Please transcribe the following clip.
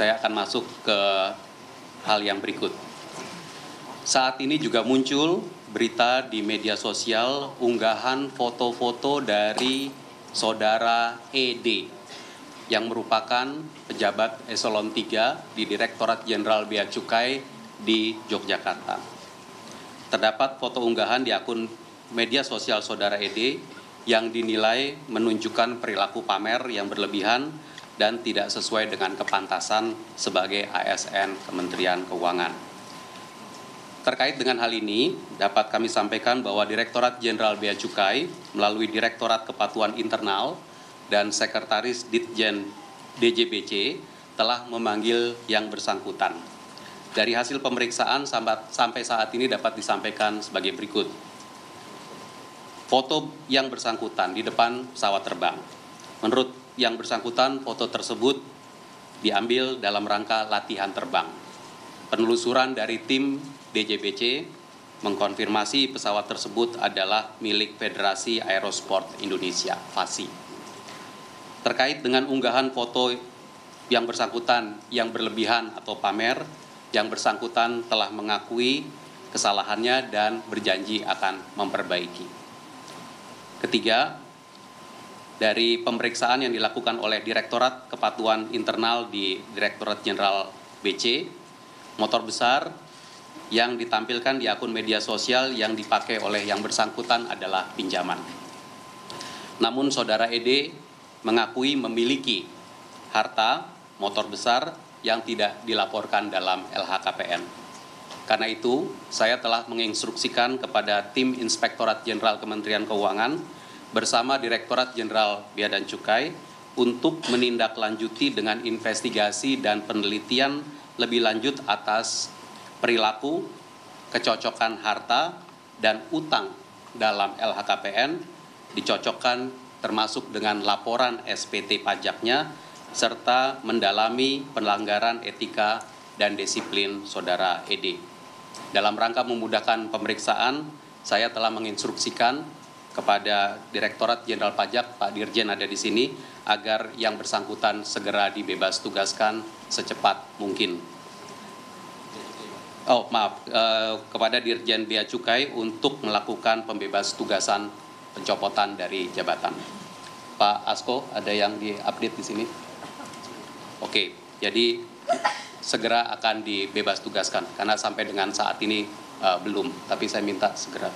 saya akan masuk ke hal yang berikut. Saat ini juga muncul berita di media sosial unggahan foto-foto dari saudara ED yang merupakan pejabat eselon 3 di Direktorat Jenderal Bea Cukai di Yogyakarta. Terdapat foto unggahan di akun media sosial saudara ED yang dinilai menunjukkan perilaku pamer yang berlebihan dan tidak sesuai dengan kepantasan sebagai ASN Kementerian Keuangan. Terkait dengan hal ini, dapat kami sampaikan bahwa Direktorat Jenderal Bea Cukai melalui Direktorat Kepatuhan Internal dan Sekretaris Ditjen DJBC telah memanggil yang bersangkutan. Dari hasil pemeriksaan sampai saat ini dapat disampaikan sebagai berikut. Foto yang bersangkutan di depan pesawat terbang. Menurut yang bersangkutan foto tersebut diambil dalam rangka latihan terbang. Penelusuran dari tim DJBC mengkonfirmasi pesawat tersebut adalah milik Federasi Aerosport Indonesia, FASI. Terkait dengan unggahan foto yang bersangkutan yang berlebihan atau pamer, yang bersangkutan telah mengakui kesalahannya dan berjanji akan memperbaiki. Ketiga, dari pemeriksaan yang dilakukan oleh Direktorat Kepatuhan Internal di Direktorat Jenderal BC, motor besar yang ditampilkan di akun media sosial yang dipakai oleh yang bersangkutan adalah pinjaman. Namun saudara ED mengakui memiliki harta motor besar yang tidak dilaporkan dalam LHKPN. Karena itu, saya telah menginstruksikan kepada tim Inspektorat Jenderal Kementerian Keuangan bersama Direktorat Jenderal Bea dan Cukai untuk menindaklanjuti dengan investigasi dan penelitian lebih lanjut atas perilaku, kecocokan harta, dan utang dalam LHKPN dicocokkan termasuk dengan laporan SPT pajaknya serta mendalami pelanggaran etika dan disiplin saudara ED. Dalam rangka memudahkan pemeriksaan, saya telah menginstruksikan kepada Direktorat Jenderal Pajak Pak Dirjen ada di sini agar yang bersangkutan segera dibebas tugaskan secepat mungkin. Oh maaf eh, kepada Dirjen Bea Cukai untuk melakukan pembebas tugasan pencopotan dari jabatan. Pak Asko ada yang diupdate di sini? Oke, jadi segera akan dibebas tugaskan karena sampai dengan saat ini uh, belum, tapi saya minta segera